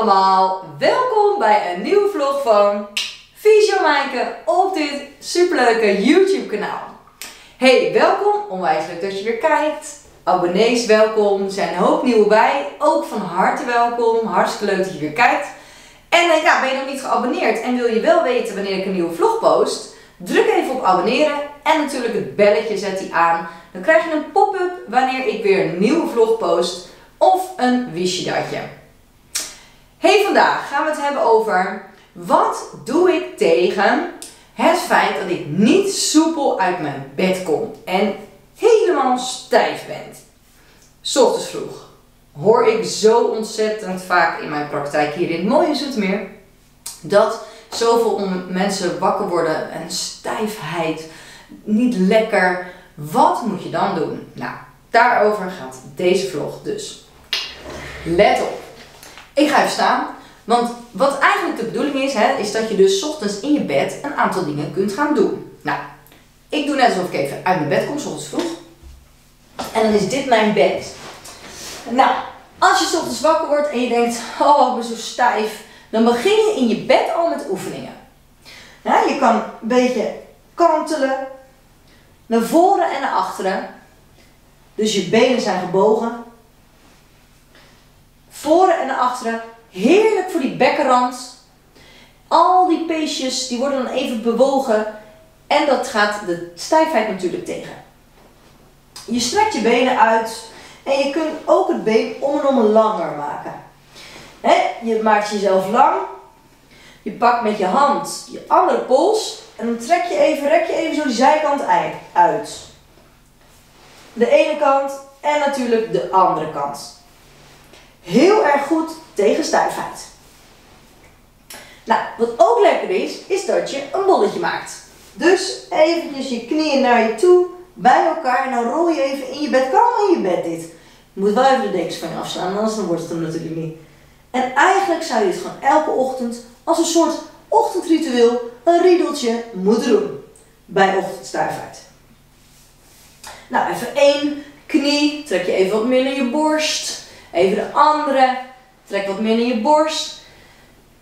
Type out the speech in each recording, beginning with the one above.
allemaal, welkom bij een nieuwe vlog van Fysio Maaike op dit superleuke YouTube kanaal. Hey, welkom, onwijs leuk dat je weer kijkt. Abonnees welkom, er zijn een hoop nieuwe bij, ook van harte welkom, hartstikke leuk dat je weer kijkt. En eh, ja, ben je nog niet geabonneerd en wil je wel weten wanneer ik een nieuwe vlog post? Druk even op abonneren en natuurlijk het belletje zet die aan. Dan krijg je een pop-up wanneer ik weer een nieuwe vlog post of een wisjedatje. Hey, vandaag gaan we het hebben over wat doe ik tegen het feit dat ik niet soepel uit mijn bed kom en helemaal stijf ben. Ochtends vroeg hoor ik zo ontzettend vaak in mijn praktijk hier in het mooie Zoetermeer dat zoveel mensen wakker worden en stijfheid, niet lekker. Wat moet je dan doen? Nou, daarover gaat deze vlog dus. Let op. Ik ga even staan. Want wat eigenlijk de bedoeling is, hè, is dat je dus ochtends in je bed een aantal dingen kunt gaan doen. Nou, ik doe net alsof ik even uit mijn bed kom, ochtends vroeg. En dan is dit mijn bed. Nou, als je ochtends wakker wordt en je denkt, oh ik ben zo stijf, dan begin je in je bed al met oefeningen. Ja, je kan een beetje kantelen, naar voren en naar achteren. Dus je benen zijn gebogen. Voren en achteren. Heerlijk voor die bekkenrand. Al die peesjes die worden dan even bewogen. En dat gaat de stijfheid natuurlijk tegen. Je strekt je benen uit. En je kunt ook het been om en om langer maken. je maakt jezelf lang. Je pakt met je hand je andere pols. En dan trek je even, rek je even zo die zijkant uit. De ene kant en natuurlijk de andere kant. Heel erg goed tegen stijfheid. Nou, wat ook lekker is, is dat je een bolletje maakt. Dus eventjes je knieën naar je toe, bij elkaar en dan rol je even in je bed. Kom in je bed dit. Je moet wel even de dekens van je afslaan, anders wordt het hem natuurlijk niet. En eigenlijk zou je het gewoon elke ochtend als een soort ochtendritueel een riedeltje moeten doen. Bij ochtendstijfheid. Nou, even één knie. Trek je even wat meer naar je borst. Even de andere. Trek wat meer naar je borst.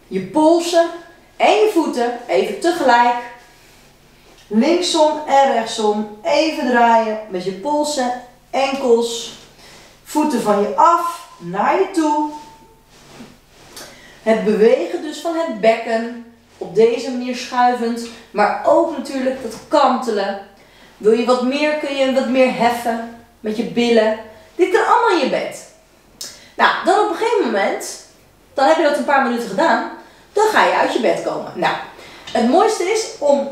Je polsen en je voeten even tegelijk. Linksom en rechtsom. Even draaien met je polsen, enkels. Voeten van je af naar je toe. Het bewegen dus van het bekken. Op deze manier schuivend. Maar ook natuurlijk dat kantelen. Wil je wat meer, kun je wat meer heffen met je billen. Dit kan allemaal in je bed. Nou, dan op een gegeven moment, dan heb je dat een paar minuten gedaan, dan ga je uit je bed komen. Nou, het mooiste is om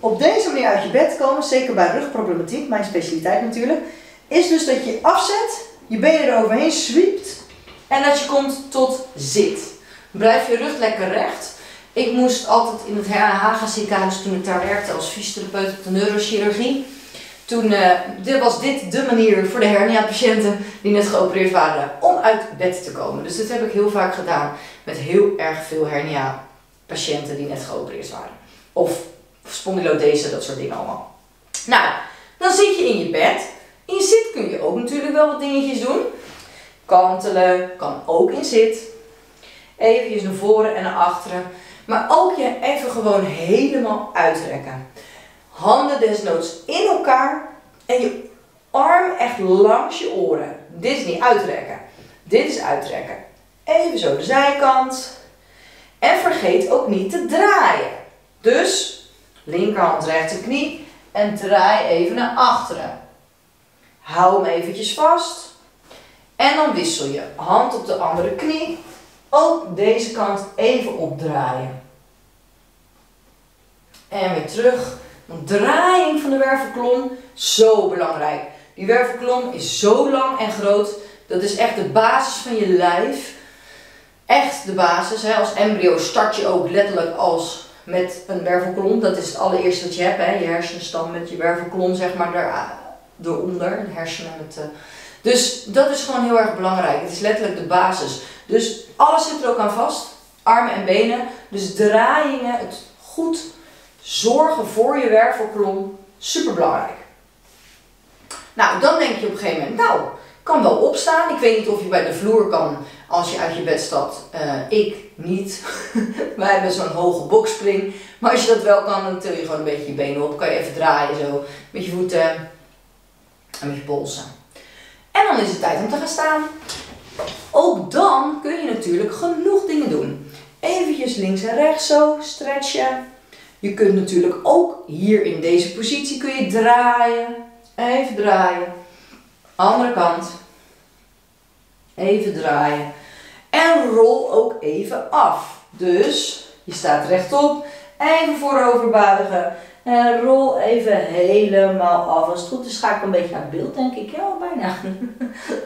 op deze manier uit je bed te komen, zeker bij rugproblematiek, mijn specialiteit natuurlijk, is dus dat je afzet, je benen eroverheen zwiept en dat je komt tot zit. Blijf je rug lekker recht. Ik moest altijd in het Haga ziekenhuis toen ik daar werkte als fysiotherapeut op de neurochirurgie. Toen uh, was dit de manier voor de hernia-patiënten die net geopereerd waren om uit bed te komen. Dus dit heb ik heel vaak gedaan met heel erg veel hernia-patiënten die net geopereerd waren. Of spondylodese, dat soort dingen allemaal. Nou, dan zit je in je bed. In zit kun je ook natuurlijk wel wat dingetjes doen. Kantelen kan ook in zit. Even naar voren en naar achteren. Maar ook je even gewoon helemaal uitrekken. Handen desnoods in elkaar en je arm echt langs je oren. Dit is niet uitrekken. Dit is uitrekken. Even zo de zijkant. En vergeet ook niet te draaien. Dus linkerhand rechterknie en draai even naar achteren. Hou hem eventjes vast. En dan wissel je hand op de andere knie. Ook deze kant even opdraaien. En weer terug. Want draaiing van de wervelkolom, zo belangrijk. Die wervelkolom is zo lang en groot. Dat is echt de basis van je lijf. Echt de basis. Hè. Als embryo start je ook letterlijk als met een wervelkolom. Dat is het allereerste wat je hebt. Hè. Je hersenstam met je wervelkolom zeg maar daar, eronder. De hersenen met... Uh, dus dat is gewoon heel erg belangrijk. Het is letterlijk de basis. Dus alles zit er ook aan vast. Armen en benen. Dus draaiingen, het goed zorgen voor je wervelkolom, super belangrijk. Nou, dan denk je op een gegeven moment, nou, Kan wel opstaan. Ik weet niet of je bij de vloer kan als je uit je bed stapt. Eh, ik niet. Wij hebben zo'n hoge bokspring. Maar als je dat wel kan, dan til je gewoon een beetje je benen op. Kan je even draaien zo. Met je voeten en met je polsen. En dan is het tijd om te gaan staan. Ook dan kun je natuurlijk genoeg dingen doen. Eventjes links en rechts zo stretchen. Je kunt natuurlijk ook hier in deze positie kun je draaien. Even draaien. Andere kant. Even draaien. En rol ook even af. Dus je staat rechtop. Even voorover buigen. En rol even helemaal af. Als het goed is ga ik een beetje uit beeld denk ik. Ja, bijna.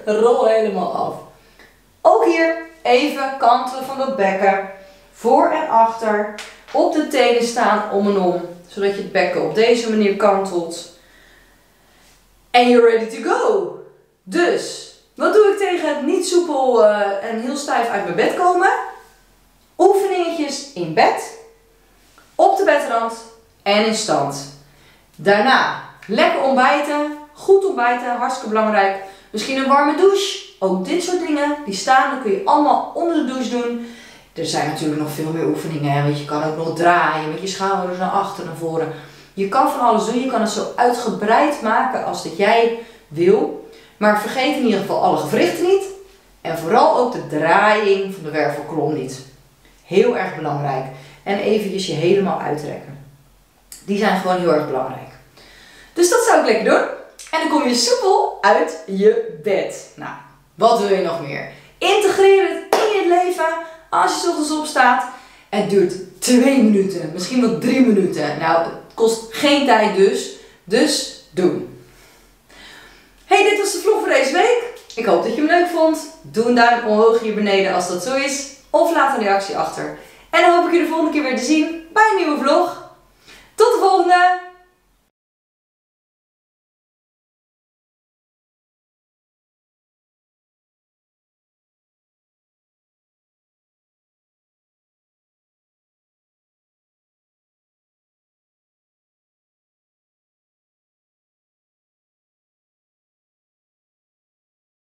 rol helemaal af. Ook hier even kantelen van dat bekken. Voor en achter. Op de tenen staan om en om. Zodat je het bekken op deze manier kantelt. En you're ready to go. Dus, wat doe ik tegen het niet soepel uh, en heel stijf uit mijn bed komen? Oefeningetjes in bed, op de bedrand en in stand. Daarna lekker ontbijten, goed ontbijten, hartstikke belangrijk. Misschien een warme douche, ook dit soort dingen, die staan, dan kun je allemaal onder de douche doen. Er zijn natuurlijk nog veel meer oefeningen, hè? want je kan ook nog draaien met je schouders naar achter naar voren. Je kan van alles doen, je kan het zo uitgebreid maken als dat jij wil. Maar vergeet in ieder geval alle gewrichten niet. En vooral ook de draaiing van de wervelkolom niet. Heel erg belangrijk. En eventjes je helemaal uitrekken. Die zijn gewoon heel erg belangrijk. Dus dat zou ik lekker doen. En dan kom je soepel uit je bed. Nou, wat wil je nog meer? Integreer het in je leven als je ochtends opstaat. Het duurt twee minuten, misschien wel drie minuten. Nou, het kost geen tijd dus. Dus doen. Hey, dit was de vlog voor deze week. Ik hoop dat je hem leuk vond. Doe een duim omhoog hier beneden als dat zo is. Of laat een reactie achter. En dan hoop ik je de volgende keer weer te zien bij een nieuwe vlog. Tot de volgende!